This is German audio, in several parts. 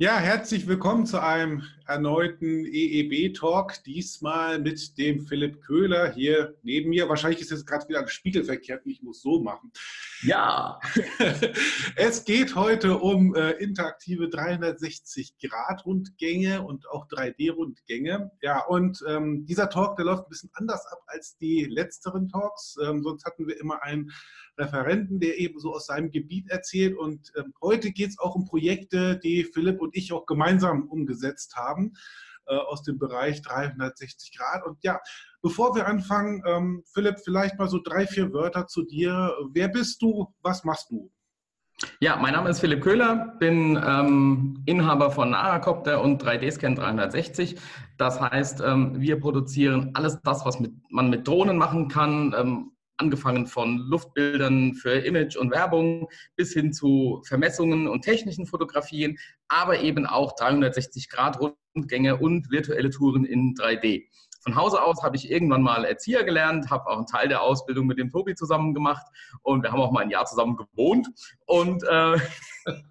Ja, herzlich willkommen zu einem erneuten EEB-Talk, diesmal mit dem Philipp Köhler hier neben mir. Wahrscheinlich ist jetzt gerade wieder ein Spiegel verkehrt ich muss so machen. Ja. es geht heute um äh, interaktive 360-Grad-Rundgänge und auch 3D-Rundgänge. Ja, und ähm, dieser Talk, der läuft ein bisschen anders ab als die letzteren Talks. Ähm, sonst hatten wir immer einen Referenten, der eben so aus seinem Gebiet erzählt. Und ähm, heute geht es auch um Projekte, die Philipp und ich auch gemeinsam umgesetzt haben äh, aus dem Bereich 360 Grad. Und ja, bevor wir anfangen, ähm, Philipp, vielleicht mal so drei, vier Wörter zu dir. Wer bist du? Was machst du? Ja, mein Name ist Philipp Köhler, bin ähm, Inhaber von Naracopter und 3D-Scan 360. Das heißt, ähm, wir produzieren alles das, was mit, man mit Drohnen machen kann, ähm, angefangen von Luftbildern für Image und Werbung bis hin zu Vermessungen und technischen Fotografien, aber eben auch 360-Grad-Rundgänge und virtuelle Touren in 3D. Von Hause aus habe ich irgendwann mal Erzieher gelernt, habe auch einen Teil der Ausbildung mit dem Tobi zusammen gemacht und wir haben auch mal ein Jahr zusammen gewohnt und äh,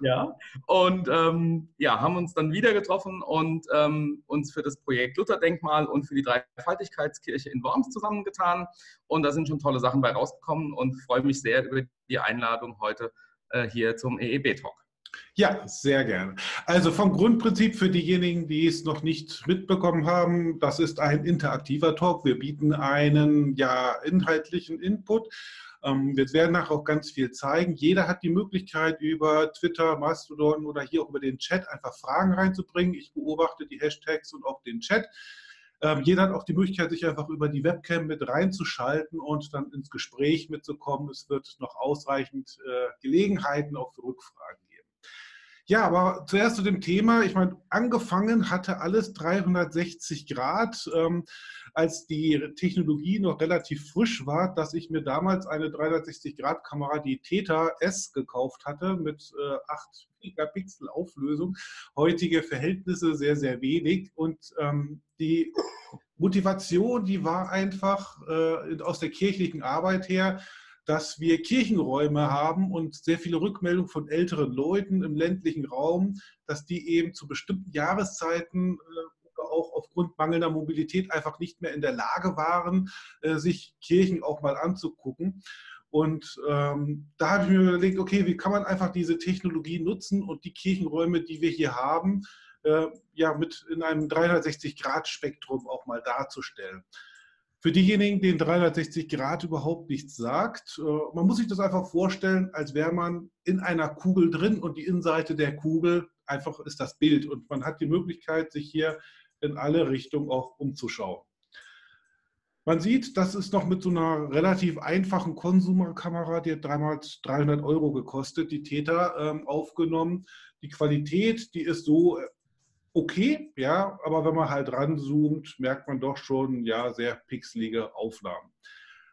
Ja, und ähm, ja, haben uns dann wieder getroffen und ähm, uns für das Projekt Lutherdenkmal und für die Dreifaltigkeitskirche in Worms zusammengetan. Und da sind schon tolle Sachen bei rausgekommen und freue mich sehr über die Einladung heute äh, hier zum EEB-Talk. Ja, sehr gerne. Also vom Grundprinzip für diejenigen, die es noch nicht mitbekommen haben, das ist ein interaktiver Talk. Wir bieten einen ja inhaltlichen Input wir werden nachher auch ganz viel zeigen. Jeder hat die Möglichkeit, über Twitter, Mastodon oder hier auch über den Chat einfach Fragen reinzubringen. Ich beobachte die Hashtags und auch den Chat. Ähm, jeder hat auch die Möglichkeit, sich einfach über die Webcam mit reinzuschalten und dann ins Gespräch mitzukommen. Es wird noch ausreichend äh, Gelegenheiten auch für Rückfragen geben. Ja, aber zuerst zu dem Thema. Ich meine, angefangen hatte alles 360 Grad, ähm, als die Technologie noch relativ frisch war, dass ich mir damals eine 360-Grad-Kamera, die Theta S, gekauft hatte mit äh, 8 Megapixel Auflösung. Heutige Verhältnisse sehr, sehr wenig. Und ähm, die Motivation, die war einfach äh, aus der kirchlichen Arbeit her, dass wir Kirchenräume haben und sehr viele Rückmeldungen von älteren Leuten im ländlichen Raum, dass die eben zu bestimmten Jahreszeiten äh, auch aufgrund mangelnder Mobilität einfach nicht mehr in der Lage waren, äh, sich Kirchen auch mal anzugucken. Und ähm, da habe ich mir überlegt, okay, wie kann man einfach diese Technologie nutzen und die Kirchenräume, die wir hier haben, äh, ja, mit in einem 360-Grad-Spektrum auch mal darzustellen. Für diejenigen, denen 360 Grad überhaupt nichts sagt, äh, man muss sich das einfach vorstellen, als wäre man in einer Kugel drin und die Innenseite der Kugel einfach ist das Bild und man hat die Möglichkeit, sich hier in alle Richtungen auch umzuschauen. Man sieht, das ist noch mit so einer relativ einfachen Konsumerkamera, die hat damals 300 Euro gekostet, die Täter ähm, aufgenommen. Die Qualität, die ist so okay, ja, aber wenn man halt ranzoomt, merkt man doch schon, ja, sehr pixelige Aufnahmen.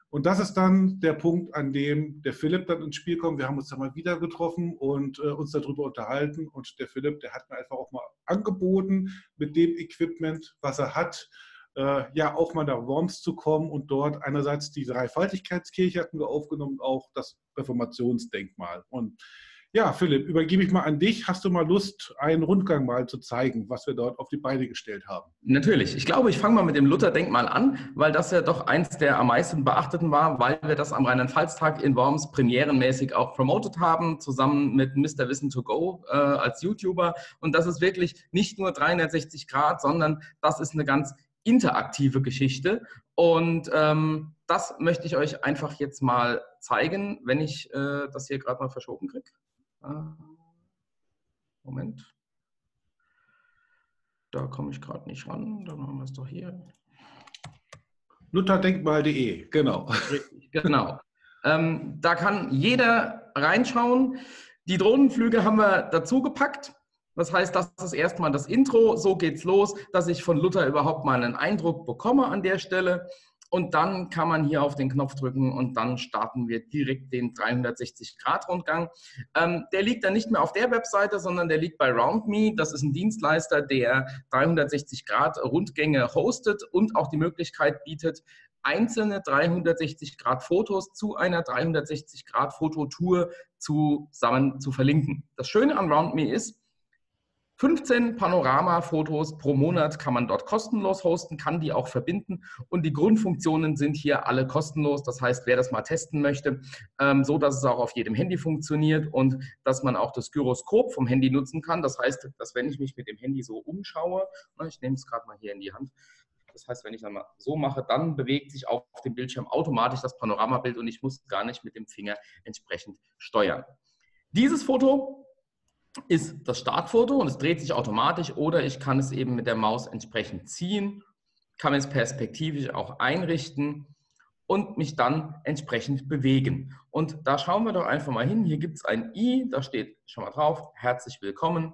Und das ist dann der Punkt, an dem der Philipp dann ins Spiel kommt. Wir haben uns da mal wieder getroffen und äh, uns darüber unterhalten. Und der Philipp, der hat mir einfach auch mal angeboten, mit dem Equipment, was er hat, äh, ja auch mal nach Worms zu kommen und dort einerseits die Dreifaltigkeitskirche hatten wir aufgenommen, auch das Reformationsdenkmal. Und ja, Philipp, übergebe ich mal an dich. Hast du mal Lust, einen Rundgang mal zu zeigen, was wir dort auf die Beine gestellt haben? Natürlich. Ich glaube, ich fange mal mit dem Luther-Denkmal an, weil das ja doch eins der am meisten beachteten war, weil wir das am Rheinland-Pfalz-Tag in Worms premierenmäßig auch promotet haben, zusammen mit Mr. Wissen to Go äh, als YouTuber. Und das ist wirklich nicht nur 360 Grad, sondern das ist eine ganz interaktive Geschichte. Und ähm, das möchte ich euch einfach jetzt mal zeigen, wenn ich äh, das hier gerade mal verschoben kriege. Ah. Moment. Da komme ich gerade nicht ran. Dann haben wir es doch hier. Lutherdenkmal.de, genau. Richtig, genau. Ähm, da kann jeder reinschauen. Die Drohnenflüge haben wir dazu gepackt. Das heißt, das ist erstmal das Intro. So geht's los, dass ich von Luther überhaupt mal einen Eindruck bekomme an der Stelle. Und dann kann man hier auf den Knopf drücken und dann starten wir direkt den 360-Grad-Rundgang. Ähm, der liegt dann nicht mehr auf der Webseite, sondern der liegt bei RoundMe. Das ist ein Dienstleister, der 360-Grad-Rundgänge hostet und auch die Möglichkeit bietet, einzelne 360-Grad-Fotos zu einer 360-Grad-Fototour zusammen zu verlinken. Das Schöne an RoundMe ist, 15 Panorama-Fotos pro Monat kann man dort kostenlos hosten, kann die auch verbinden und die Grundfunktionen sind hier alle kostenlos. Das heißt, wer das mal testen möchte, ähm, so dass es auch auf jedem Handy funktioniert und dass man auch das Gyroskop vom Handy nutzen kann. Das heißt, dass wenn ich mich mit dem Handy so umschaue, ich nehme es gerade mal hier in die Hand, das heißt, wenn ich dann mal so mache, dann bewegt sich auf dem Bildschirm automatisch das Panoramabild und ich muss gar nicht mit dem Finger entsprechend steuern. Dieses Foto ist das Startfoto und es dreht sich automatisch oder ich kann es eben mit der Maus entsprechend ziehen, kann es perspektivisch auch einrichten und mich dann entsprechend bewegen. Und da schauen wir doch einfach mal hin. Hier gibt es ein i, da steht schon mal drauf, herzlich willkommen.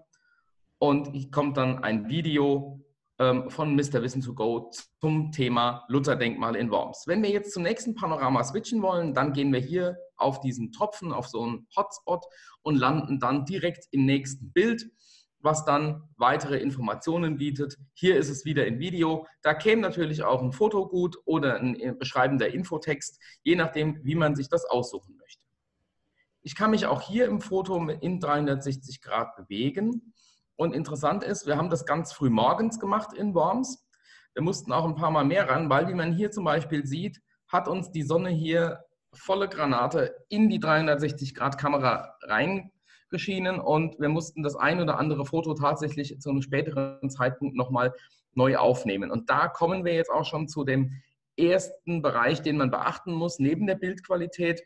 Und hier kommt dann ein Video ähm, von Mr. Wissen to Go zum Thema Lutherdenkmal in Worms. Wenn wir jetzt zum nächsten Panorama switchen wollen, dann gehen wir hier auf diesen Tropfen, auf so einen Hotspot und landen dann direkt im nächsten Bild, was dann weitere Informationen bietet. Hier ist es wieder im Video. Da käme natürlich auch ein Fotogut oder ein äh, beschreibender Infotext, je nachdem, wie man sich das aussuchen möchte. Ich kann mich auch hier im Foto in 360 Grad bewegen. Und interessant ist, wir haben das ganz früh morgens gemacht in Worms. Wir mussten auch ein paar Mal mehr ran, weil, wie man hier zum Beispiel sieht, hat uns die Sonne hier volle Granate in die 360-Grad-Kamera reingeschienen und wir mussten das ein oder andere Foto tatsächlich zu einem späteren Zeitpunkt nochmal neu aufnehmen. Und da kommen wir jetzt auch schon zu dem ersten Bereich, den man beachten muss, neben der Bildqualität.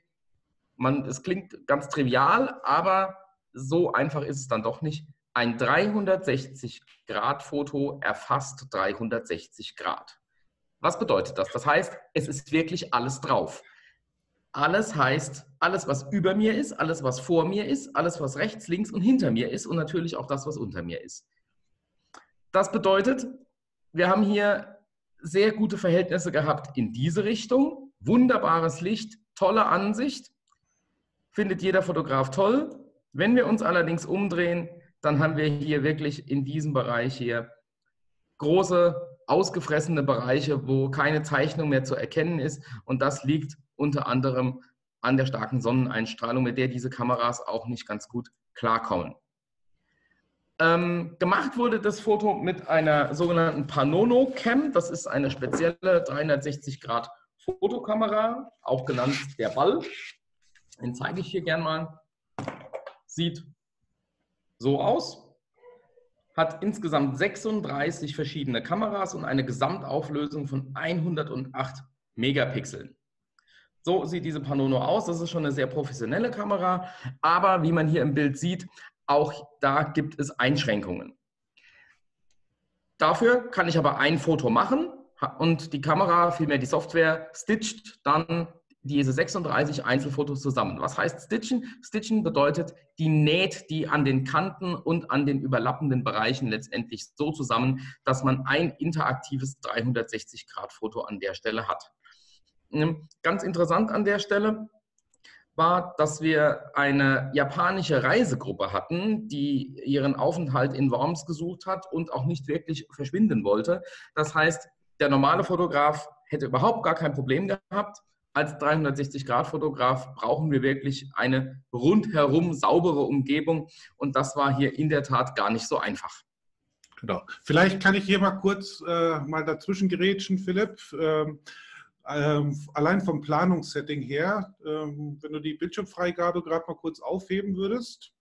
Man, es klingt ganz trivial, aber so einfach ist es dann doch nicht. Ein 360-Grad-Foto erfasst 360 Grad. Was bedeutet das? Das heißt, es ist wirklich alles drauf. Alles heißt, alles, was über mir ist, alles, was vor mir ist, alles, was rechts, links und hinter mir ist und natürlich auch das, was unter mir ist. Das bedeutet, wir haben hier sehr gute Verhältnisse gehabt in diese Richtung. Wunderbares Licht, tolle Ansicht, findet jeder Fotograf toll. Wenn wir uns allerdings umdrehen, dann haben wir hier wirklich in diesem Bereich hier große, ausgefressene Bereiche, wo keine Zeichnung mehr zu erkennen ist. Und das liegt unter anderem an der starken Sonneneinstrahlung, mit der diese Kameras auch nicht ganz gut klarkommen. Ähm, gemacht wurde das Foto mit einer sogenannten Panono Cam. Das ist eine spezielle 360 Grad Fotokamera, auch genannt der Ball. Den zeige ich hier gern mal. Sieht so aus. Hat insgesamt 36 verschiedene Kameras und eine Gesamtauflösung von 108 Megapixeln. So sieht diese Panono aus. Das ist schon eine sehr professionelle Kamera. Aber wie man hier im Bild sieht, auch da gibt es Einschränkungen. Dafür kann ich aber ein Foto machen und die Kamera, vielmehr die Software, stitcht dann diese 36 Einzelfotos zusammen. Was heißt Stitchen? Stitchen bedeutet, die näht die an den Kanten und an den überlappenden Bereichen letztendlich so zusammen, dass man ein interaktives 360-Grad-Foto an der Stelle hat. Ähm, ganz interessant an der Stelle war, dass wir eine japanische Reisegruppe hatten, die ihren Aufenthalt in Worms gesucht hat und auch nicht wirklich verschwinden wollte. Das heißt, der normale Fotograf hätte überhaupt gar kein Problem gehabt. Als 360-Grad-Fotograf brauchen wir wirklich eine rundherum saubere Umgebung und das war hier in der Tat gar nicht so einfach. Genau. Vielleicht kann ich hier mal kurz äh, mal dazwischen gerätschen, Philipp. Ähm, allein vom Planungssetting her, ähm, wenn du die Bildschirmfreigabe gerade mal kurz aufheben würdest.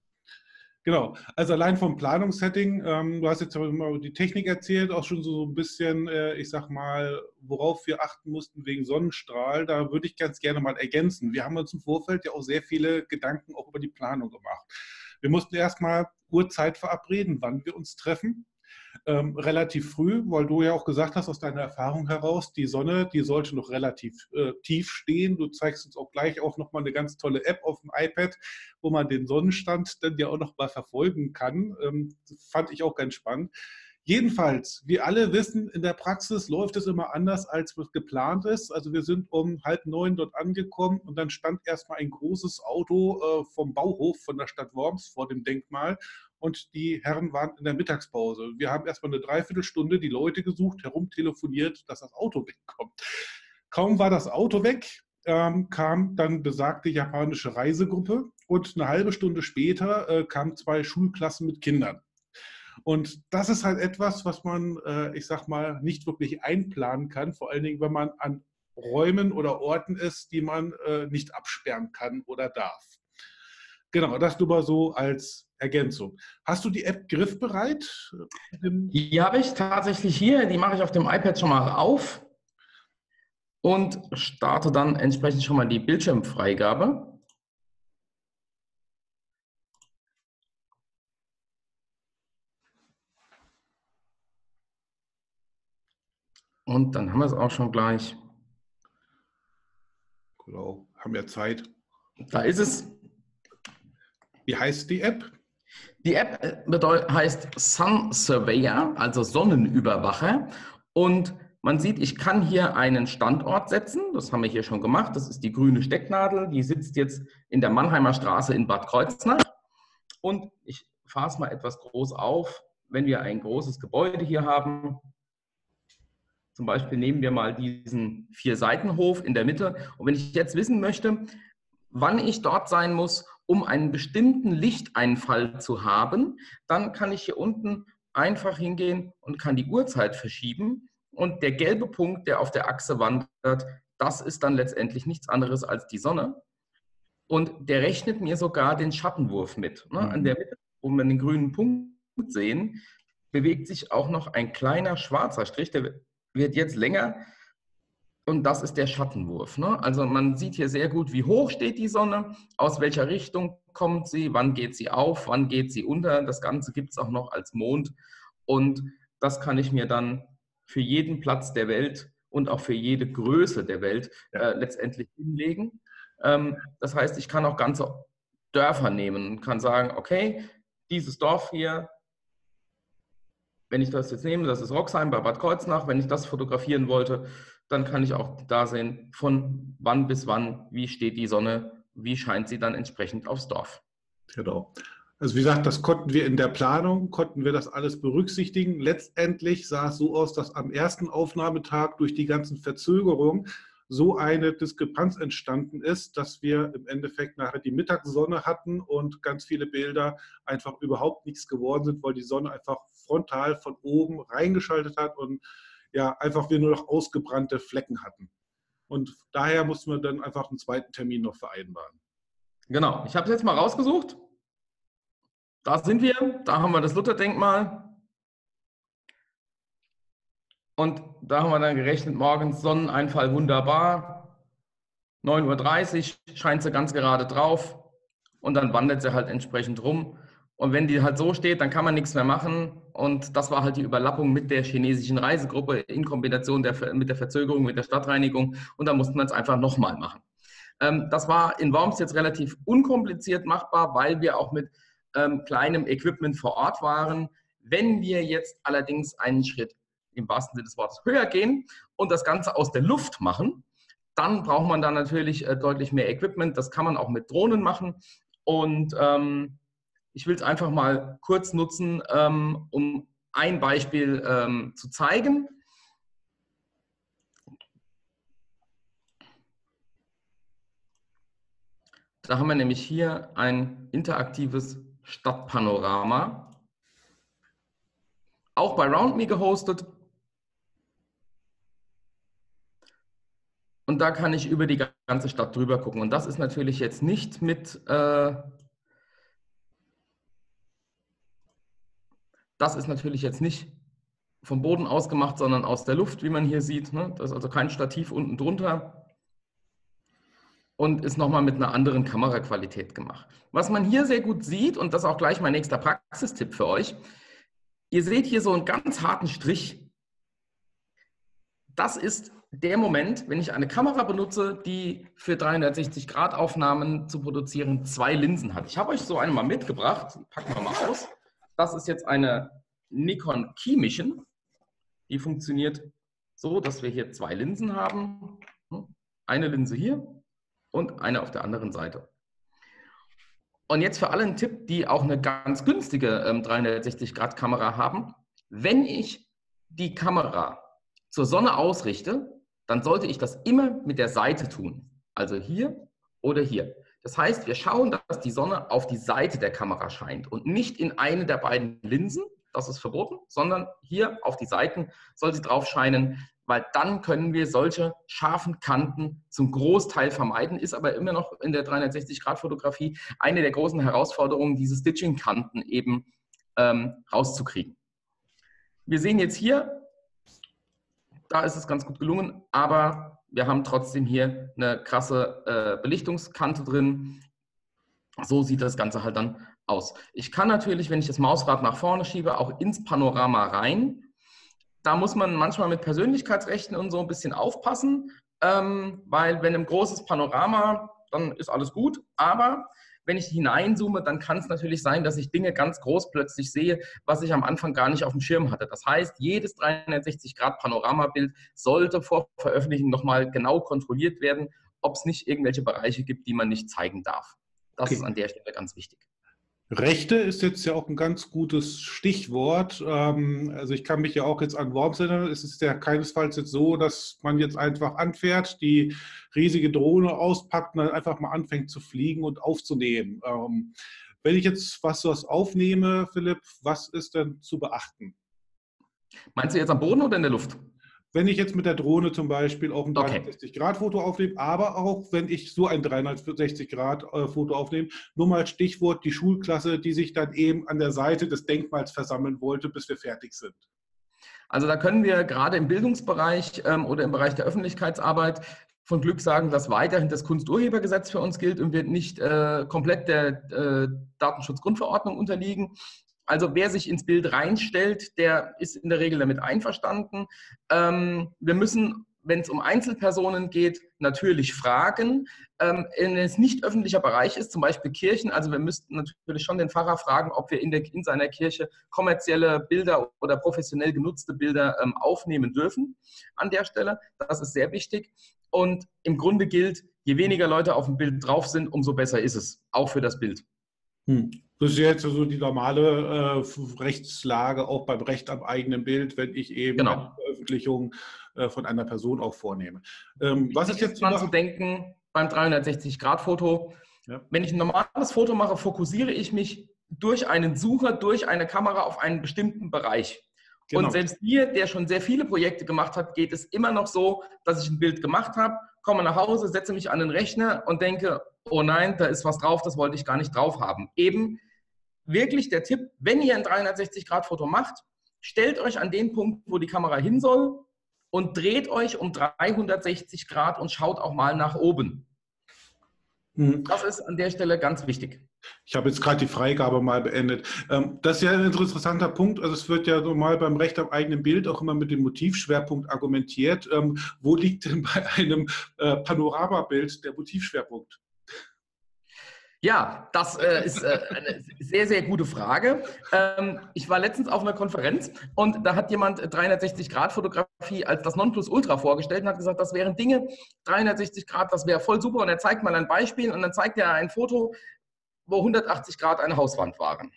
Genau, also allein vom Planungssetting, ähm, du hast jetzt immer die Technik erzählt, auch schon so ein bisschen, äh, ich sag mal, worauf wir achten mussten wegen Sonnenstrahl. Da würde ich ganz gerne mal ergänzen. Wir haben uns im Vorfeld ja auch sehr viele Gedanken auch über die Planung gemacht. Wir mussten erstmal Uhrzeit verabreden, wann wir uns treffen ähm, relativ früh, weil du ja auch gesagt hast aus deiner Erfahrung heraus, die Sonne, die sollte noch relativ äh, tief stehen. Du zeigst uns auch gleich auch nochmal eine ganz tolle App auf dem iPad, wo man den Sonnenstand dann ja auch nochmal verfolgen kann. Ähm, fand ich auch ganz spannend. Jedenfalls, wir alle wissen, in der Praxis läuft es immer anders, als was geplant ist. Also wir sind um halb neun dort angekommen und dann stand erstmal ein großes Auto äh, vom Bauhof von der Stadt Worms vor dem Denkmal und die Herren waren in der Mittagspause. Wir haben erstmal eine Dreiviertelstunde die Leute gesucht, herumtelefoniert, dass das Auto wegkommt. Kaum war das Auto weg, ähm, kam dann besagte japanische Reisegruppe und eine halbe Stunde später äh, kamen zwei Schulklassen mit Kindern. Und das ist halt etwas, was man, äh, ich sag mal, nicht wirklich einplanen kann, vor allen Dingen, wenn man an Räumen oder Orten ist, die man äh, nicht absperren kann oder darf. Genau, das nur mal so als Ergänzung. Hast du die App griffbereit? Die habe ich tatsächlich hier. Die mache ich auf dem iPad schon mal auf und starte dann entsprechend schon mal die Bildschirmfreigabe. Und dann haben wir es auch schon gleich. Genau, haben wir Zeit. Da ist es. Wie heißt die App? Die App heißt Sun Surveyor, also Sonnenüberwacher. Und man sieht, ich kann hier einen Standort setzen. Das haben wir hier schon gemacht. Das ist die grüne Stecknadel. Die sitzt jetzt in der Mannheimer Straße in Bad Kreuznach. Und ich es mal etwas groß auf. Wenn wir ein großes Gebäude hier haben, zum Beispiel nehmen wir mal diesen Vier-Seitenhof in der Mitte. Und wenn ich jetzt wissen möchte, wann ich dort sein muss, um einen bestimmten Lichteinfall zu haben, dann kann ich hier unten einfach hingehen und kann die Uhrzeit verschieben. Und der gelbe Punkt, der auf der Achse wandert, das ist dann letztendlich nichts anderes als die Sonne. Und der rechnet mir sogar den Schattenwurf mit. Ne? An der mhm. Mitte, wo wir den grünen Punkt sehen, bewegt sich auch noch ein kleiner schwarzer Strich, der wird jetzt länger. Und das ist der Schattenwurf. Ne? Also man sieht hier sehr gut, wie hoch steht die Sonne, aus welcher Richtung kommt sie, wann geht sie auf, wann geht sie unter. Das Ganze gibt es auch noch als Mond. Und das kann ich mir dann für jeden Platz der Welt und auch für jede Größe der Welt äh, letztendlich hinlegen. Ähm, das heißt, ich kann auch ganze Dörfer nehmen und kann sagen, okay, dieses Dorf hier wenn ich das jetzt nehme, das ist Roxheim bei Bad Kreuznach, wenn ich das fotografieren wollte, dann kann ich auch da sehen, von wann bis wann, wie steht die Sonne, wie scheint sie dann entsprechend aufs Dorf. Genau. Also wie gesagt, das konnten wir in der Planung, konnten wir das alles berücksichtigen. Letztendlich sah es so aus, dass am ersten Aufnahmetag durch die ganzen Verzögerungen so eine Diskrepanz entstanden ist, dass wir im Endeffekt nachher die Mittagssonne hatten und ganz viele Bilder einfach überhaupt nichts geworden sind, weil die Sonne einfach frontal von oben reingeschaltet hat und ja, einfach wir nur noch ausgebrannte Flecken hatten. Und daher mussten wir dann einfach einen zweiten Termin noch vereinbaren. Genau, ich habe es jetzt mal rausgesucht. Da sind wir, da haben wir das Lutherdenkmal. Und da haben wir dann gerechnet, morgens Sonneneinfall wunderbar. 9.30 Uhr scheint sie ganz gerade drauf und dann wandert sie halt entsprechend rum. Und wenn die halt so steht, dann kann man nichts mehr machen. Und das war halt die Überlappung mit der chinesischen Reisegruppe in Kombination der, mit der Verzögerung, mit der Stadtreinigung. Und da mussten wir es einfach nochmal machen. Ähm, das war in Worms jetzt relativ unkompliziert machbar, weil wir auch mit ähm, kleinem Equipment vor Ort waren. Wenn wir jetzt allerdings einen Schritt im wahrsten Sinne des Wortes höher gehen und das Ganze aus der Luft machen, dann braucht man da natürlich äh, deutlich mehr Equipment. Das kann man auch mit Drohnen machen. Und ähm, ich will es einfach mal kurz nutzen, ähm, um ein Beispiel ähm, zu zeigen. Da haben wir nämlich hier ein interaktives Stadtpanorama. Auch bei RoundMe gehostet. Und da kann ich über die ganze Stadt drüber gucken. Und das ist natürlich jetzt nicht mit, äh, das ist natürlich jetzt nicht vom Boden aus gemacht, sondern aus der Luft, wie man hier sieht. Ne? Das ist also kein Stativ unten drunter und ist nochmal mit einer anderen Kameraqualität gemacht. Was man hier sehr gut sieht, und das ist auch gleich mein nächster Praxistipp für euch, ihr seht hier so einen ganz harten Strich. Das ist der Moment, wenn ich eine Kamera benutze, die für 360-Grad-Aufnahmen zu produzieren zwei Linsen hat. Ich habe euch so eine mal mitgebracht, packen wir mal aus. Das ist jetzt eine Nikon Key Mission. Die funktioniert so, dass wir hier zwei Linsen haben. Eine Linse hier und eine auf der anderen Seite. Und jetzt für alle ein Tipp, die auch eine ganz günstige ähm, 360-Grad-Kamera haben. Wenn ich die Kamera zur Sonne ausrichte, dann sollte ich das immer mit der Seite tun. Also hier oder hier. Das heißt, wir schauen, dass die Sonne auf die Seite der Kamera scheint und nicht in eine der beiden Linsen. das ist verboten, sondern hier auf die Seiten soll sie drauf scheinen, weil dann können wir solche scharfen Kanten zum Großteil vermeiden, ist aber immer noch in der 360-Grad-Fotografie eine der großen Herausforderungen, diese Stitching-Kanten eben ähm, rauszukriegen. Wir sehen jetzt hier, da ist es ganz gut gelungen, aber wir haben trotzdem hier eine krasse äh, Belichtungskante drin. So sieht das Ganze halt dann aus. Ich kann natürlich, wenn ich das Mausrad nach vorne schiebe, auch ins Panorama rein. Da muss man manchmal mit Persönlichkeitsrechten und so ein bisschen aufpassen, ähm, weil wenn ein großes Panorama, dann ist alles gut. Aber wenn ich hineinzoome, dann kann es natürlich sein, dass ich Dinge ganz groß plötzlich sehe, was ich am Anfang gar nicht auf dem Schirm hatte. Das heißt, jedes 360-Grad-Panoramabild sollte vor Veröffentlichen nochmal genau kontrolliert werden, ob es nicht irgendwelche Bereiche gibt, die man nicht zeigen darf. Das okay. ist an der Stelle ganz wichtig. Rechte ist jetzt ja auch ein ganz gutes Stichwort. Ähm, also ich kann mich ja auch jetzt an Worms erinnern. Es ist ja keinesfalls jetzt so, dass man jetzt einfach anfährt, die riesige Drohne auspackt und dann einfach mal anfängt zu fliegen und aufzunehmen. Ähm, wenn ich jetzt was, was aufnehme, Philipp, was ist denn zu beachten? Meinst du jetzt am Boden oder in der Luft? Wenn ich jetzt mit der Drohne zum Beispiel auch ein 360-Grad-Foto aufnehme, aber auch wenn ich so ein 360-Grad-Foto aufnehme, nur mal Stichwort die Schulklasse, die sich dann eben an der Seite des Denkmals versammeln wollte, bis wir fertig sind. Also da können wir gerade im Bildungsbereich ähm, oder im Bereich der Öffentlichkeitsarbeit von Glück sagen, dass weiterhin das Kunsturhebergesetz für uns gilt und wir nicht äh, komplett der äh, Datenschutzgrundverordnung unterliegen. Also wer sich ins Bild reinstellt, der ist in der Regel damit einverstanden. Ähm, wir müssen, wenn es um Einzelpersonen geht, natürlich fragen. Ähm, wenn es nicht öffentlicher Bereich ist, zum Beispiel Kirchen, also wir müssten natürlich schon den Pfarrer fragen, ob wir in, der, in seiner Kirche kommerzielle Bilder oder professionell genutzte Bilder ähm, aufnehmen dürfen an der Stelle. Das ist sehr wichtig. Und im Grunde gilt, je weniger Leute auf dem Bild drauf sind, umso besser ist es, auch für das Bild. Hm. Das ist jetzt so die normale äh, Rechtslage, auch beim Recht am eigenen Bild, wenn ich eben genau. eine Veröffentlichung äh, von einer Person auch vornehme. Ähm, was ist jetzt mal zu denken beim 360-Grad-Foto? Ja. Wenn ich ein normales Foto mache, fokussiere ich mich durch einen Sucher, durch eine Kamera auf einen bestimmten Bereich. Genau. Und selbst mir, der schon sehr viele Projekte gemacht hat, geht es immer noch so, dass ich ein Bild gemacht habe, komme nach Hause, setze mich an den Rechner und denke, oh nein, da ist was drauf, das wollte ich gar nicht drauf haben. Eben wirklich der Tipp, wenn ihr ein 360-Grad-Foto macht, stellt euch an den Punkt, wo die Kamera hin soll und dreht euch um 360 Grad und schaut auch mal nach oben. Mhm. Das ist an der Stelle ganz wichtig. Ich habe jetzt gerade die Freigabe mal beendet. Ähm, das ist ja ein interessanter Punkt. Also es wird ja normal beim Recht am eigenen Bild auch immer mit dem Motivschwerpunkt argumentiert. Ähm, wo liegt denn bei einem äh, Panoramabild der Motivschwerpunkt? Ja, das äh, ist äh, eine sehr, sehr gute Frage. Ähm, ich war letztens auf einer Konferenz und da hat jemand 360-Grad-Fotografie als das Nonplusultra vorgestellt und hat gesagt, das wären Dinge, 360 Grad, das wäre voll super. Und er zeigt mal ein Beispiel und dann zeigt er ein Foto, wo 180 Grad eine Hauswand waren.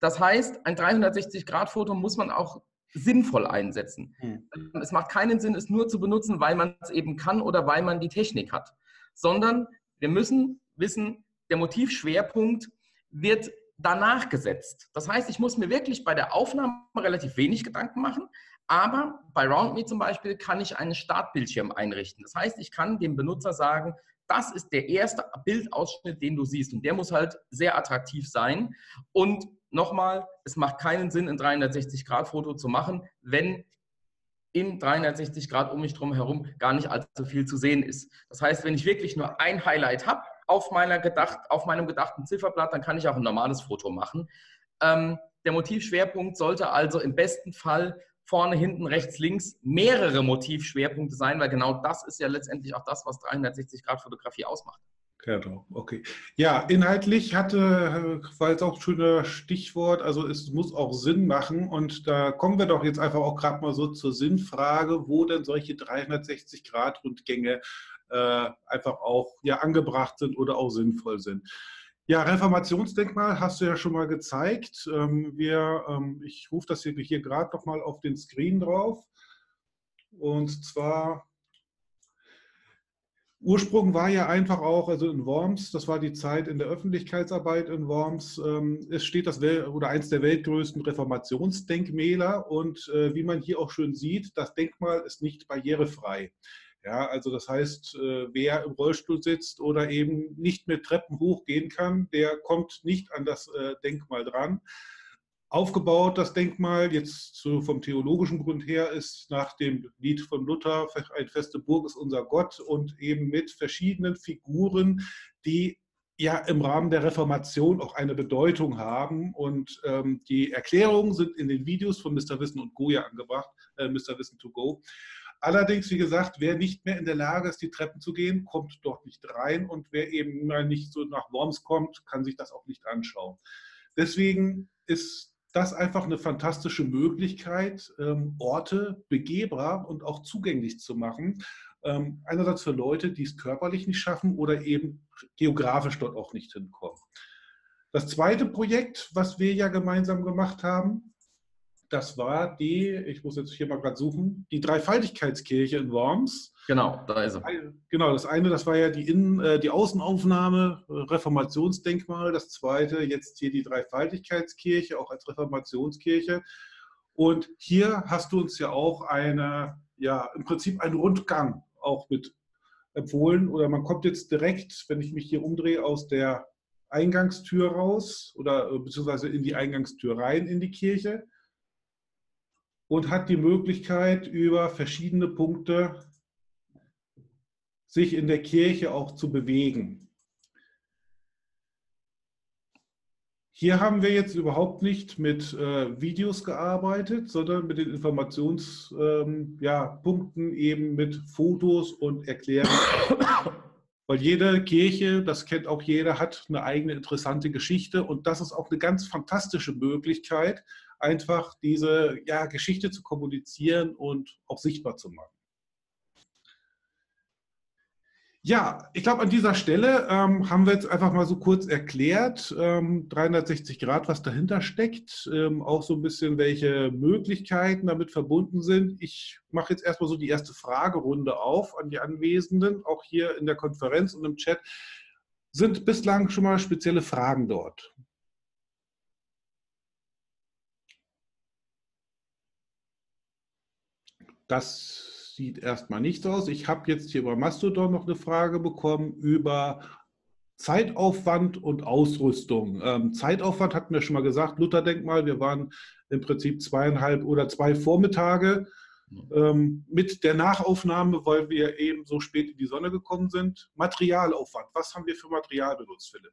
Das heißt, ein 360-Grad-Foto muss man auch sinnvoll einsetzen. Hm. Es macht keinen Sinn, es nur zu benutzen, weil man es eben kann oder weil man die Technik hat, sondern wir müssen wissen, der Motivschwerpunkt wird danach gesetzt. Das heißt, ich muss mir wirklich bei der Aufnahme relativ wenig Gedanken machen, aber bei RoundMe zum Beispiel kann ich einen Startbildschirm einrichten. Das heißt, ich kann dem Benutzer sagen, das ist der erste Bildausschnitt, den du siehst. Und der muss halt sehr attraktiv sein. Und nochmal, es macht keinen Sinn, ein 360-Grad-Foto zu machen, wenn in 360 Grad um mich drum herum gar nicht allzu viel zu sehen ist. Das heißt, wenn ich wirklich nur ein Highlight habe, auf, meiner gedacht, auf meinem gedachten Zifferblatt, dann kann ich auch ein normales Foto machen. Ähm, der Motivschwerpunkt sollte also im besten Fall vorne, hinten, rechts, links mehrere Motivschwerpunkte sein, weil genau das ist ja letztendlich auch das, was 360-Grad-Fotografie ausmacht. Genau, okay. Ja, inhaltlich hatte, war jetzt auch ein schönes Stichwort, also es muss auch Sinn machen und da kommen wir doch jetzt einfach auch gerade mal so zur Sinnfrage, wo denn solche 360-Grad-Rundgänge äh, einfach auch ja, angebracht sind oder auch sinnvoll sind. Ja, Reformationsdenkmal hast du ja schon mal gezeigt. Ähm, wir, ähm, ich rufe das hier, hier gerade noch mal auf den Screen drauf. Und zwar Ursprung war ja einfach auch, also in Worms, das war die Zeit in der Öffentlichkeitsarbeit in Worms, ähm, es steht das oder eins der weltgrößten Reformationsdenkmäler und äh, wie man hier auch schön sieht, das Denkmal ist nicht barrierefrei. Ja, also das heißt, äh, wer im Rollstuhl sitzt oder eben nicht mit Treppen hochgehen kann, der kommt nicht an das äh, Denkmal dran aufgebaut, das Denkmal, jetzt so vom theologischen Grund her, ist nach dem Lied von Luther, ein feste Burg ist unser Gott und eben mit verschiedenen Figuren, die ja im Rahmen der Reformation auch eine Bedeutung haben. Und ähm, die Erklärungen sind in den Videos von Mr. Wissen und Goya angebracht, äh, Mr. Wissen to go. Allerdings, wie gesagt, wer nicht mehr in der Lage ist, die Treppen zu gehen, kommt dort nicht rein. Und wer eben mal nicht so nach Worms kommt, kann sich das auch nicht anschauen. Deswegen ist das einfach eine fantastische Möglichkeit, ähm, Orte begehbar und auch zugänglich zu machen. Ähm, einerseits für Leute, die es körperlich nicht schaffen oder eben geografisch dort auch nicht hinkommen. Das zweite Projekt, was wir ja gemeinsam gemacht haben, das war die, ich muss jetzt hier mal gerade suchen, die Dreifaltigkeitskirche in Worms. Genau, da ist er. Genau, das eine, das war ja die, Innen-, äh, die Außenaufnahme, Reformationsdenkmal. Das zweite, jetzt hier die Dreifaltigkeitskirche, auch als Reformationskirche. Und hier hast du uns ja auch eine, ja, im Prinzip einen Rundgang auch mit empfohlen. Oder man kommt jetzt direkt, wenn ich mich hier umdrehe, aus der Eingangstür raus oder äh, beziehungsweise in die Eingangstür rein in die Kirche und hat die Möglichkeit, über verschiedene Punkte sich in der Kirche auch zu bewegen. Hier haben wir jetzt überhaupt nicht mit äh, Videos gearbeitet, sondern mit den Informationspunkten ähm, ja, eben mit Fotos und Erklärungen. Weil jede Kirche, das kennt auch jeder, hat eine eigene interessante Geschichte und das ist auch eine ganz fantastische Möglichkeit, einfach diese ja, Geschichte zu kommunizieren und auch sichtbar zu machen. Ja, ich glaube, an dieser Stelle ähm, haben wir jetzt einfach mal so kurz erklärt, ähm, 360 Grad, was dahinter steckt, ähm, auch so ein bisschen, welche Möglichkeiten damit verbunden sind. Ich mache jetzt erstmal so die erste Fragerunde auf an die Anwesenden, auch hier in der Konferenz und im Chat. Sind bislang schon mal spezielle Fragen dort? Das sieht erstmal nicht so aus. Ich habe jetzt hier über Mastodon noch eine Frage bekommen über Zeitaufwand und Ausrüstung. Ähm, Zeitaufwand hatten wir schon mal gesagt, Lutherdenkmal, wir waren im Prinzip zweieinhalb oder zwei Vormittage ähm, mit der Nachaufnahme, weil wir eben so spät in die Sonne gekommen sind. Materialaufwand, was haben wir für Material benutzt, Philipp?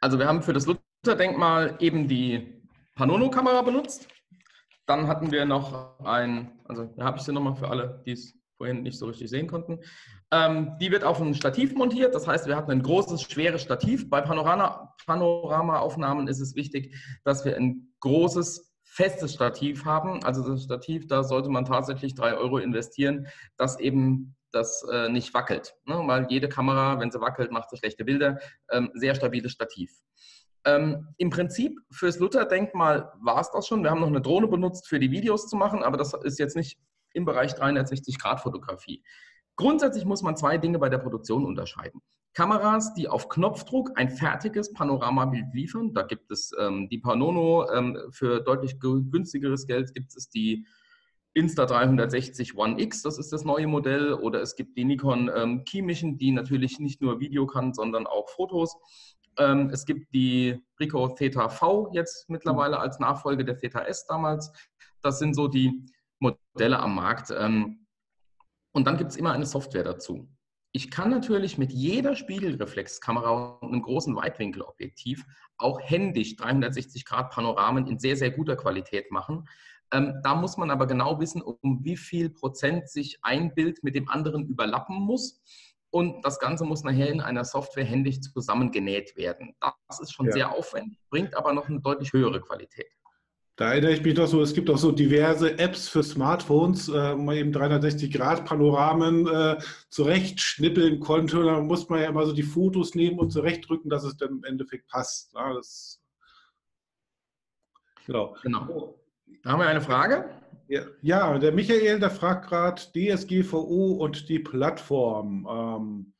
Also wir haben für das Lutherdenkmal eben die Panono-Kamera benutzt. Dann hatten wir noch ein, also da habe ich sie nochmal für alle, die es vorhin nicht so richtig sehen konnten. Ähm, die wird auf ein Stativ montiert, das heißt, wir hatten ein großes, schweres Stativ. Bei Panorama-Aufnahmen ist es wichtig, dass wir ein großes, festes Stativ haben. Also das Stativ, da sollte man tatsächlich drei Euro investieren, dass eben das äh, nicht wackelt. Ne? Weil jede Kamera, wenn sie wackelt, macht sie schlechte Bilder. Ähm, sehr stabiles Stativ. Ähm, Im Prinzip fürs Luther-Denkmal war es das schon. Wir haben noch eine Drohne benutzt, für die Videos zu machen, aber das ist jetzt nicht im Bereich 360-Grad-Fotografie. Grundsätzlich muss man zwei Dinge bei der Produktion unterscheiden. Kameras, die auf Knopfdruck ein fertiges Panoramabild liefern. Da gibt es ähm, die Panono, ähm, für deutlich günstigeres Geld gibt es die Insta360 One X, das ist das neue Modell, oder es gibt die Nikon ähm, Mission, die natürlich nicht nur Video kann, sondern auch Fotos. Ähm, es gibt die Rico Theta V jetzt mittlerweile als Nachfolge der Theta S damals. Das sind so die Modelle am Markt. Ähm, und dann gibt es immer eine Software dazu. Ich kann natürlich mit jeder Spiegelreflexkamera und einem großen Weitwinkelobjektiv auch händisch 360 Grad Panoramen in sehr, sehr guter Qualität machen. Ähm, da muss man aber genau wissen, um wie viel Prozent sich ein Bild mit dem anderen überlappen muss und das Ganze muss nachher in einer Software händisch zusammengenäht werden. Das ist schon ja. sehr aufwendig, bringt aber noch eine deutlich höhere Qualität. Da erinnere ich mich doch so, es gibt auch so diverse Apps für Smartphones, äh, wo man eben 360-Grad-Panoramen äh, zurechtschnippeln konnte. Da muss man ja immer so die Fotos nehmen und zurechtdrücken, dass es dann im Endeffekt passt. Ja, das, genau. genau. Da haben wir eine Frage. Ja, ja, der Michael, der fragt gerade DSGVO und die Plattform. Ähm,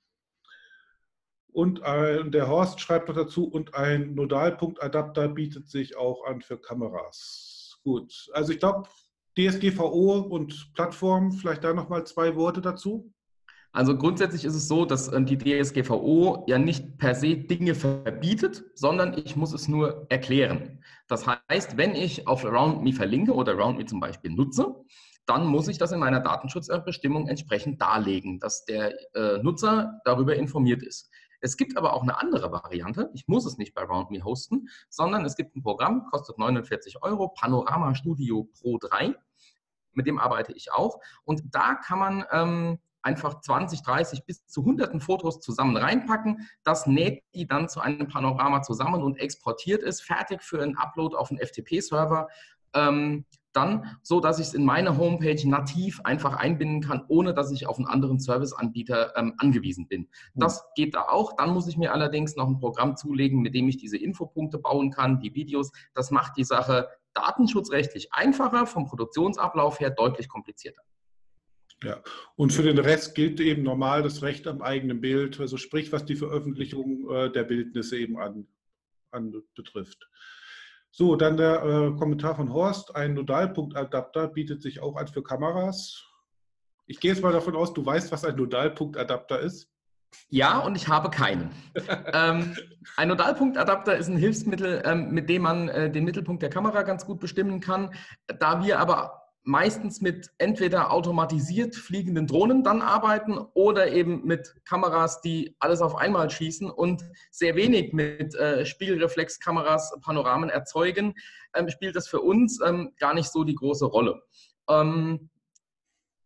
und ein, der Horst schreibt noch dazu, und ein Nodalpunktadapter bietet sich auch an für Kameras. Gut, also ich glaube, DSGVO und Plattform, vielleicht da nochmal zwei Worte dazu. Also grundsätzlich ist es so, dass ähm, die DSGVO ja nicht per se Dinge verbietet, sondern ich muss es nur erklären. Das heißt, wenn ich auf AroundMe verlinke oder AroundMe zum Beispiel nutze, dann muss ich das in meiner Datenschutzbestimmung entsprechend darlegen, dass der äh, Nutzer darüber informiert ist. Es gibt aber auch eine andere Variante. Ich muss es nicht bei RoundMe hosten, sondern es gibt ein Programm, kostet 49 Euro, Panorama Studio Pro 3. Mit dem arbeite ich auch. Und da kann man ähm, einfach 20, 30 bis zu hunderten Fotos zusammen reinpacken. Das näht die dann zu einem Panorama zusammen und exportiert es fertig für einen Upload auf einen FTP-Server. Ähm, dann so, dass ich es in meine Homepage nativ einfach einbinden kann, ohne dass ich auf einen anderen Serviceanbieter ähm, angewiesen bin. Hm. Das geht da auch. Dann muss ich mir allerdings noch ein Programm zulegen, mit dem ich diese Infopunkte bauen kann, die Videos. Das macht die Sache datenschutzrechtlich einfacher, vom Produktionsablauf her deutlich komplizierter. Ja, und für den Rest gilt eben normal das Recht am eigenen Bild, also sprich, was die Veröffentlichung äh, der Bildnisse eben an, an betrifft. So, dann der äh, Kommentar von Horst. Ein Nodalpunktadapter bietet sich auch an für Kameras. Ich gehe jetzt mal davon aus, du weißt, was ein Nodalpunktadapter ist. Ja, und ich habe keinen. ähm, ein Nodalpunktadapter ist ein Hilfsmittel, ähm, mit dem man äh, den Mittelpunkt der Kamera ganz gut bestimmen kann. Da wir aber meistens mit entweder automatisiert fliegenden Drohnen dann arbeiten oder eben mit Kameras, die alles auf einmal schießen und sehr wenig mit äh, Spiegelreflexkameras Panoramen erzeugen, ähm, spielt das für uns ähm, gar nicht so die große Rolle. Ähm,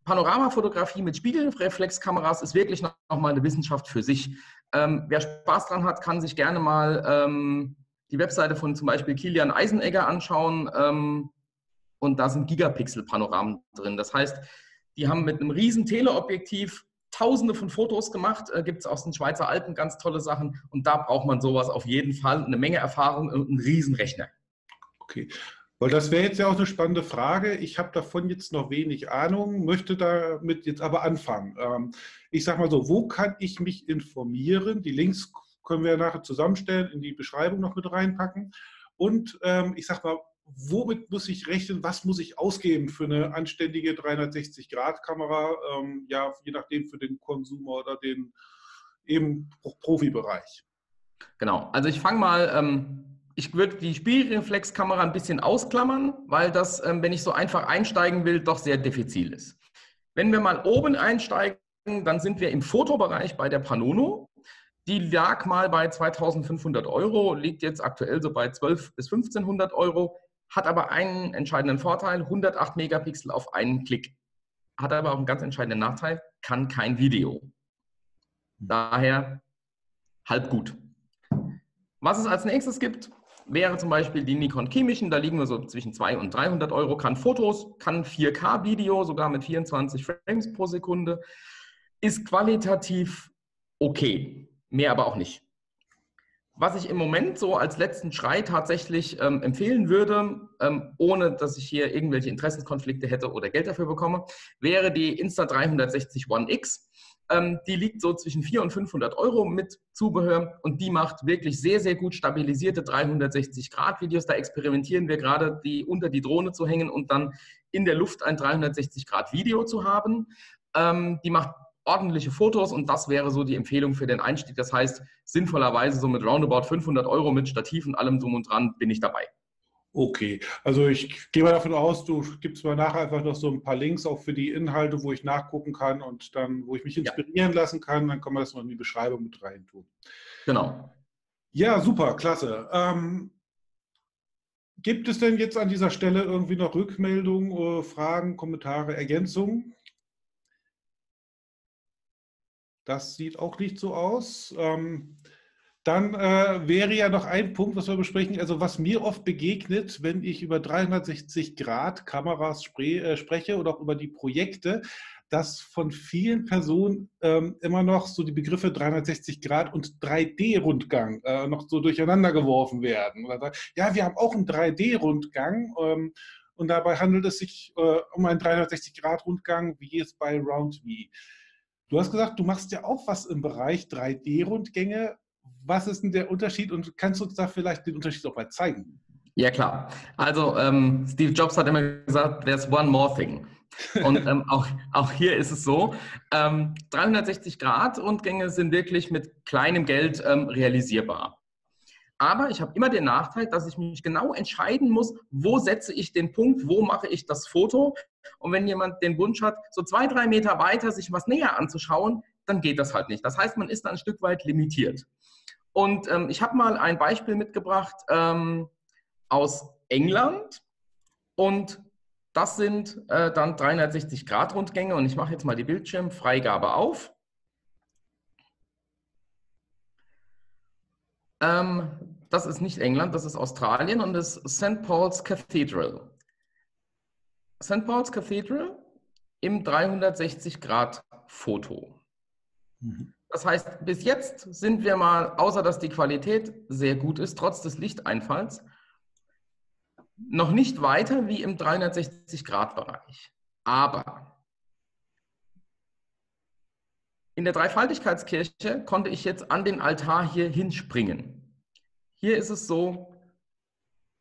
Panoramafotografie mit Spiegelreflexkameras ist wirklich noch, noch mal eine Wissenschaft für sich. Ähm, wer Spaß dran hat, kann sich gerne mal ähm, die Webseite von zum Beispiel Kilian Eisenegger anschauen ähm, und da sind Gigapixel-Panoramen drin. Das heißt, die haben mit einem riesen Teleobjektiv tausende von Fotos gemacht, äh, gibt es aus den Schweizer Alpen ganz tolle Sachen und da braucht man sowas auf jeden Fall, eine Menge Erfahrung und einen riesen Rechner. Okay, weil das wäre jetzt ja auch eine spannende Frage. Ich habe davon jetzt noch wenig Ahnung, möchte damit jetzt aber anfangen. Ähm, ich sage mal so, wo kann ich mich informieren? Die Links können wir nachher zusammenstellen, in die Beschreibung noch mit reinpacken. Und ähm, ich sage mal, womit muss ich rechnen, was muss ich ausgeben für eine anständige 360-Grad-Kamera, ähm, ja, je nachdem für den Konsumer oder den eben Profibereich. Genau, also ich fange mal, ähm, ich würde die Spielreflexkamera ein bisschen ausklammern, weil das, ähm, wenn ich so einfach einsteigen will, doch sehr diffizil ist. Wenn wir mal oben einsteigen, dann sind wir im Fotobereich bei der Panono. Die lag mal bei 2500 Euro, liegt jetzt aktuell so bei 12 bis 1500 Euro hat aber einen entscheidenden Vorteil, 108 Megapixel auf einen Klick. Hat aber auch einen ganz entscheidenden Nachteil, kann kein Video. Daher halb gut. Was es als nächstes gibt, wäre zum Beispiel die Nikon Chemischen, da liegen wir so zwischen 200 und 300 Euro, kann Fotos, kann 4K-Video, sogar mit 24 Frames pro Sekunde, ist qualitativ okay, mehr aber auch nicht. Was ich im Moment so als letzten Schrei tatsächlich ähm, empfehlen würde, ähm, ohne dass ich hier irgendwelche Interessenskonflikte hätte oder Geld dafür bekomme, wäre die Insta360 One X. Ähm, die liegt so zwischen 400 und 500 Euro mit Zubehör und die macht wirklich sehr, sehr gut stabilisierte 360-Grad-Videos. Da experimentieren wir gerade, die unter die Drohne zu hängen und dann in der Luft ein 360-Grad-Video zu haben. Ähm, die macht ordentliche Fotos und das wäre so die Empfehlung für den Einstieg. Das heißt, sinnvollerweise so mit roundabout 500 Euro mit Stativ und allem drum und dran bin ich dabei. Okay, also ich gehe mal davon aus, du gibst mir nachher einfach noch so ein paar Links auch für die Inhalte, wo ich nachgucken kann und dann, wo ich mich inspirieren ja. lassen kann, dann kann man das noch in die Beschreibung mit rein tun. Genau. Ja, super, klasse. Ähm, gibt es denn jetzt an dieser Stelle irgendwie noch Rückmeldungen, Fragen, Kommentare, Ergänzungen? Das sieht auch nicht so aus. Ähm, dann äh, wäre ja noch ein Punkt, was wir besprechen, also was mir oft begegnet, wenn ich über 360 Grad Kameras spre äh, spreche oder auch über die Projekte, dass von vielen Personen ähm, immer noch so die Begriffe 360 Grad und 3D-Rundgang äh, noch so durcheinander geworfen werden. Oder, ja, wir haben auch einen 3D-Rundgang. Ähm, Und dabei handelt es sich äh, um einen 360-Grad-Rundgang, wie es bei Round V. Du hast gesagt, du machst ja auch was im Bereich 3D-Rundgänge. Was ist denn der Unterschied und kannst du uns da vielleicht den Unterschied auch mal zeigen? Ja, klar. Also ähm, Steve Jobs hat immer gesagt, there's one more thing. Und ähm, auch, auch hier ist es so, ähm, 360 Grad Rundgänge sind wirklich mit kleinem Geld ähm, realisierbar. Aber ich habe immer den Nachteil, dass ich mich genau entscheiden muss, wo setze ich den Punkt, wo mache ich das Foto. Und wenn jemand den Wunsch hat, so zwei, drei Meter weiter sich was näher anzuschauen, dann geht das halt nicht. Das heißt, man ist da ein Stück weit limitiert. Und ähm, ich habe mal ein Beispiel mitgebracht ähm, aus England. Und das sind äh, dann 360-Grad-Rundgänge. Und ich mache jetzt mal die Bildschirmfreigabe auf. Ähm, das ist nicht England, das ist Australien und das ist St. Paul's Cathedral. St. Paul's Cathedral im 360-Grad-Foto. Mhm. Das heißt, bis jetzt sind wir mal, außer dass die Qualität sehr gut ist, trotz des Lichteinfalls, noch nicht weiter wie im 360-Grad-Bereich. Aber in der Dreifaltigkeitskirche konnte ich jetzt an den Altar hier hinspringen. Hier ist es so,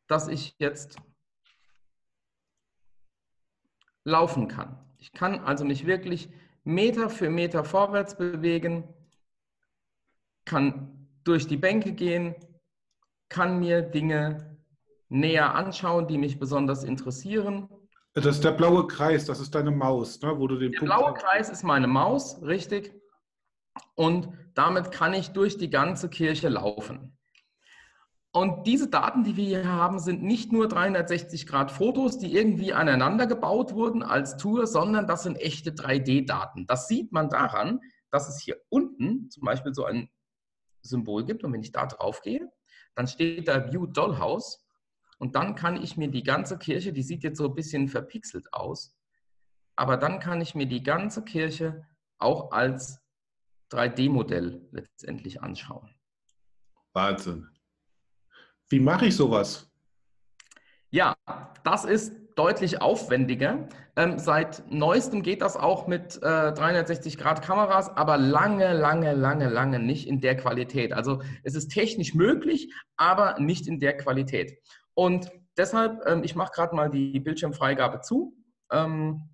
dass ich jetzt laufen kann. Ich kann also mich wirklich Meter für Meter vorwärts bewegen, kann durch die Bänke gehen, kann mir Dinge näher anschauen, die mich besonders interessieren. Das ist der blaue Kreis, das ist deine Maus, ne, wo du den Der Punkt blaue Kreis ist meine Maus, richtig und damit kann ich durch die ganze Kirche laufen. Und diese Daten, die wir hier haben, sind nicht nur 360 Grad Fotos, die irgendwie aneinander gebaut wurden als Tour, sondern das sind echte 3D-Daten. Das sieht man daran, dass es hier unten zum Beispiel so ein Symbol gibt. Und wenn ich da drauf gehe, dann steht da View Dollhouse. Und dann kann ich mir die ganze Kirche, die sieht jetzt so ein bisschen verpixelt aus, aber dann kann ich mir die ganze Kirche auch als 3D-Modell letztendlich anschauen. Wahnsinn. Wie mache ich sowas? Ja, das ist deutlich aufwendiger. Ähm, seit neuestem geht das auch mit äh, 360-Grad-Kameras, aber lange, lange, lange, lange nicht in der Qualität. Also es ist technisch möglich, aber nicht in der Qualität. Und deshalb, ähm, ich mache gerade mal die Bildschirmfreigabe zu. Ähm,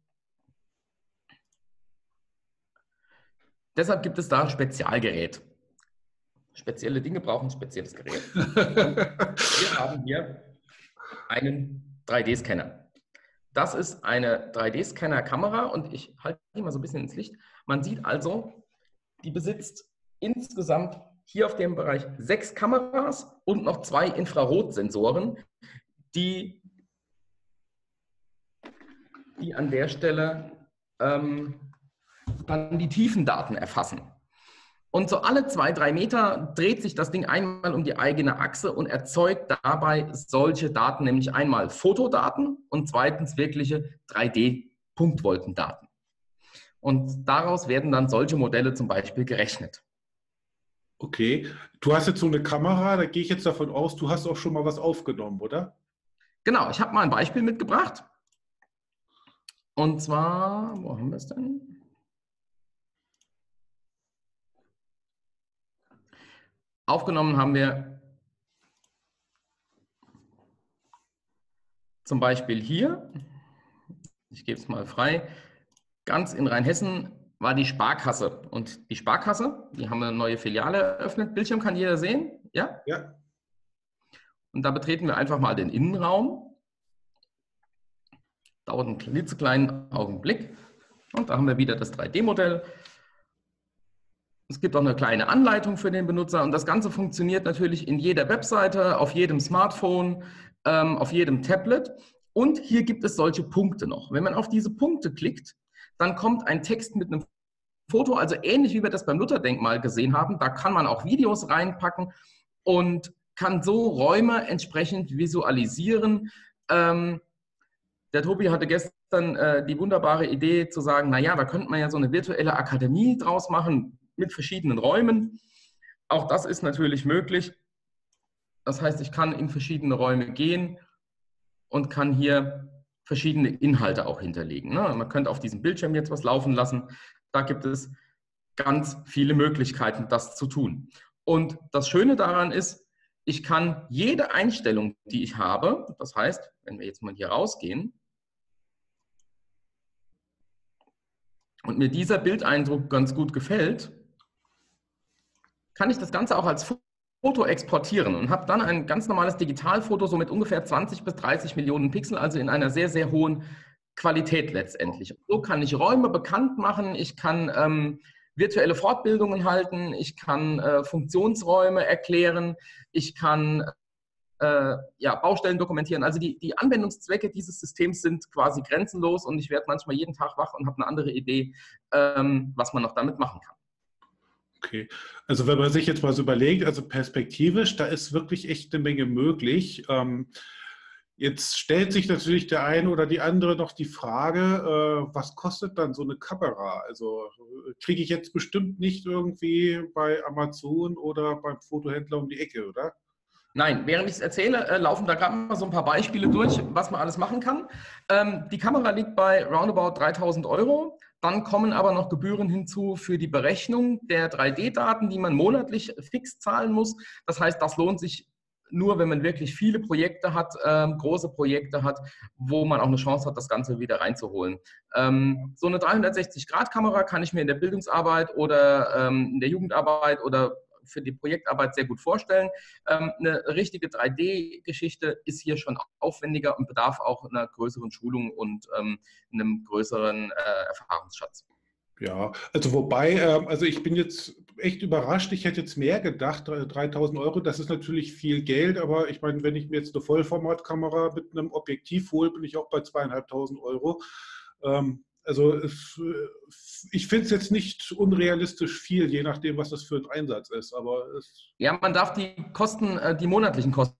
Deshalb gibt es da ein Spezialgerät. Spezielle Dinge brauchen ein spezielles Gerät. wir haben hier einen 3D-Scanner. Das ist eine 3D-Scanner-Kamera und ich halte die mal so ein bisschen ins Licht. Man sieht also, die besitzt insgesamt hier auf dem Bereich sechs Kameras und noch zwei Infrarotsensoren, die, die an der Stelle ähm, dann die Tiefendaten erfassen. Und so alle zwei, drei Meter dreht sich das Ding einmal um die eigene Achse und erzeugt dabei solche Daten, nämlich einmal Fotodaten und zweitens wirkliche 3D-Punktwolkendaten. Und daraus werden dann solche Modelle zum Beispiel gerechnet. Okay, du hast jetzt so eine Kamera, da gehe ich jetzt davon aus, du hast auch schon mal was aufgenommen, oder? Genau, ich habe mal ein Beispiel mitgebracht. Und zwar, wo haben wir es denn? Aufgenommen haben wir zum Beispiel hier, ich gebe es mal frei, ganz in Rheinhessen war die Sparkasse. Und die Sparkasse, die haben eine neue Filiale eröffnet. Bildschirm kann jeder sehen, ja? Ja. Und da betreten wir einfach mal den Innenraum. Dauert einen klitzekleinen Augenblick. Und da haben wir wieder das 3D-Modell. Es gibt auch eine kleine Anleitung für den Benutzer und das Ganze funktioniert natürlich in jeder Webseite, auf jedem Smartphone, ähm, auf jedem Tablet. Und hier gibt es solche Punkte noch. Wenn man auf diese Punkte klickt, dann kommt ein Text mit einem Foto, also ähnlich wie wir das beim Lutherdenkmal gesehen haben. Da kann man auch Videos reinpacken und kann so Räume entsprechend visualisieren. Ähm, der Tobi hatte gestern äh, die wunderbare Idee zu sagen, naja, da könnte man ja so eine virtuelle Akademie draus machen mit verschiedenen Räumen. Auch das ist natürlich möglich. Das heißt, ich kann in verschiedene Räume gehen und kann hier verschiedene Inhalte auch hinterlegen. Ne? Man könnte auf diesem Bildschirm jetzt was laufen lassen. Da gibt es ganz viele Möglichkeiten, das zu tun. Und das Schöne daran ist, ich kann jede Einstellung, die ich habe, das heißt, wenn wir jetzt mal hier rausgehen und mir dieser Bildeindruck ganz gut gefällt, kann ich das Ganze auch als Foto exportieren und habe dann ein ganz normales Digitalfoto, so mit ungefähr 20 bis 30 Millionen Pixel, also in einer sehr, sehr hohen Qualität letztendlich. So kann ich Räume bekannt machen, ich kann ähm, virtuelle Fortbildungen halten, ich kann äh, Funktionsräume erklären, ich kann äh, ja, Baustellen dokumentieren. Also die, die Anwendungszwecke dieses Systems sind quasi grenzenlos und ich werde manchmal jeden Tag wach und habe eine andere Idee, ähm, was man noch damit machen kann. Okay, also wenn man sich jetzt mal so überlegt, also perspektivisch, da ist wirklich echt eine Menge möglich. Ähm, jetzt stellt sich natürlich der eine oder die andere noch die Frage, äh, was kostet dann so eine Kamera? Also kriege ich jetzt bestimmt nicht irgendwie bei Amazon oder beim Fotohändler um die Ecke, oder? Nein, während ich es erzähle, äh, laufen da gerade mal so ein paar Beispiele durch, was man alles machen kann. Ähm, die Kamera liegt bei roundabout 3000 Euro. Dann kommen aber noch Gebühren hinzu für die Berechnung der 3D-Daten, die man monatlich fix zahlen muss. Das heißt, das lohnt sich nur, wenn man wirklich viele Projekte hat, ähm, große Projekte hat, wo man auch eine Chance hat, das Ganze wieder reinzuholen. Ähm, so eine 360-Grad-Kamera kann ich mir in der Bildungsarbeit oder ähm, in der Jugendarbeit oder für die Projektarbeit sehr gut vorstellen. Ähm, eine richtige 3D-Geschichte ist hier schon aufwendiger und bedarf auch einer größeren Schulung und ähm, einem größeren äh, Erfahrungsschatz. Ja, also wobei, äh, also ich bin jetzt echt überrascht. Ich hätte jetzt mehr gedacht, 3000 Euro, das ist natürlich viel Geld, aber ich meine, wenn ich mir jetzt eine Vollformatkamera mit einem Objektiv hole, bin ich auch bei zweieinhalbtausend Euro. Ähm, also es, ich finde es jetzt nicht unrealistisch viel, je nachdem, was das für ein Einsatz ist. Aber ja, man darf die Kosten, äh, die monatlichen Kosten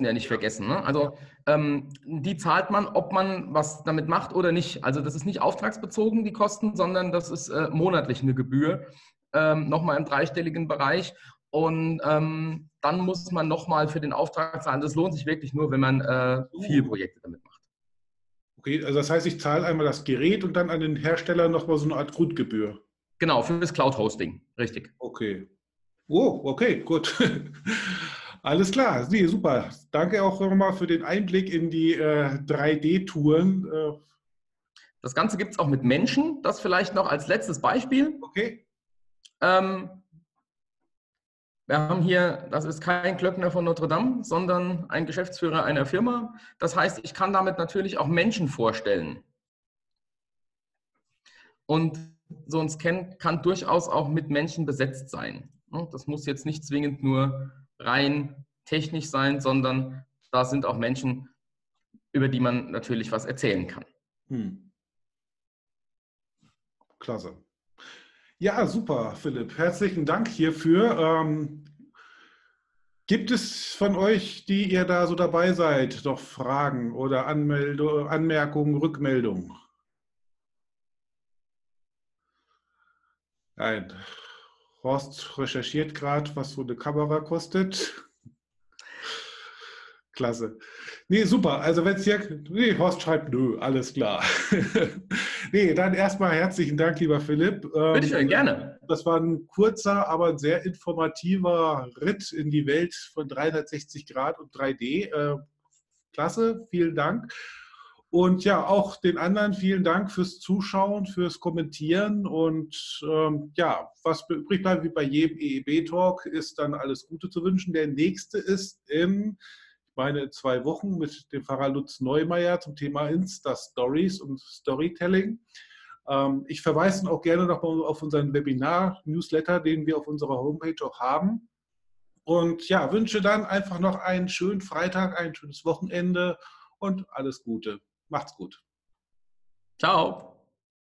ja nicht vergessen. Ne? Also ähm, die zahlt man, ob man was damit macht oder nicht. Also das ist nicht auftragsbezogen, die Kosten, sondern das ist äh, monatlich eine Gebühr, ähm, nochmal im dreistelligen Bereich. Und ähm, dann muss man nochmal für den Auftrag zahlen. Das lohnt sich wirklich nur, wenn man äh, viele Projekte damit macht. Okay, also das heißt, ich zahle einmal das Gerät und dann an den Hersteller nochmal so eine Art Grundgebühr. Genau, für das Cloud-Hosting, richtig. Okay. Oh, okay, gut. Alles klar, nee, super. Danke auch nochmal für den Einblick in die äh, 3D-Touren. Äh. Das Ganze gibt es auch mit Menschen. Das vielleicht noch als letztes Beispiel. Okay. Ähm, wir haben hier, das ist kein Klöckner von Notre Dame, sondern ein Geschäftsführer einer Firma. Das heißt, ich kann damit natürlich auch Menschen vorstellen. Und so ein Scan kann durchaus auch mit Menschen besetzt sein. Das muss jetzt nicht zwingend nur rein technisch sein, sondern da sind auch Menschen, über die man natürlich was erzählen kann. Hm. Klasse. Ja, super, Philipp. Herzlichen Dank hierfür. Ähm, gibt es von euch, die ihr da so dabei seid, noch Fragen oder Anmeld Anmerkungen, Rückmeldungen? Nein. Horst recherchiert gerade, was so eine Kamera kostet. Klasse. Nee, super. Also wenn es hier, nee, Horst schreibt, nö, alles klar. nee, dann erstmal herzlichen Dank, lieber Philipp. Ähm, Bitte schön, gerne. Das war ein kurzer, aber sehr informativer Ritt in die Welt von 360 Grad und 3D. Äh, klasse, vielen Dank. Und ja, auch den anderen vielen Dank fürs Zuschauen, fürs Kommentieren. Und ähm, ja, was übrig bleibt wie bei jedem EEB-Talk, ist dann alles Gute zu wünschen. Der nächste ist in meine zwei Wochen mit dem Pfarrer Lutz Neumeier zum Thema Insta-Stories und Storytelling. Ähm, ich verweise auch gerne nochmal auf unseren Webinar-Newsletter, den wir auf unserer Homepage auch haben. Und ja, wünsche dann einfach noch einen schönen Freitag, ein schönes Wochenende und alles Gute. Macht's gut. Ciao.